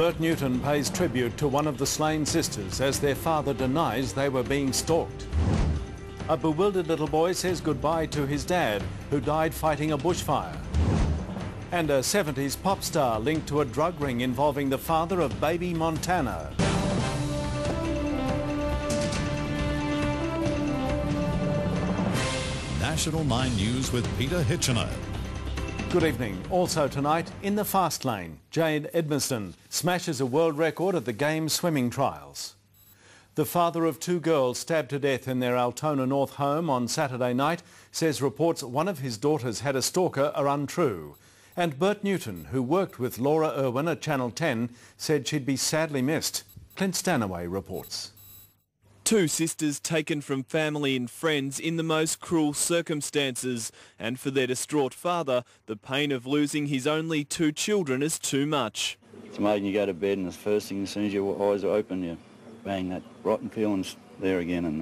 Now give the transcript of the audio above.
Bert Newton pays tribute to one of the slain sisters as their father denies they were being stalked. A bewildered little boy says goodbye to his dad, who died fighting a bushfire. And a 70s pop star linked to a drug ring involving the father of baby Montana. National 9 News with Peter Hitchener. Good evening. Also tonight, in the fast lane, Jade Edmistone smashes a world record at the Games swimming trials. The father of two girls stabbed to death in their Altona North home on Saturday night says reports one of his daughters had a stalker are untrue. And Bert Newton, who worked with Laura Irwin at Channel 10, said she'd be sadly missed. Clint Stanaway reports. Two sisters taken from family and friends in the most cruel circumstances. And for their distraught father, the pain of losing his only two children is too much. It's amazing you go to bed and the first thing as soon as your eyes are open, you bang, that rotten feeling's there again. And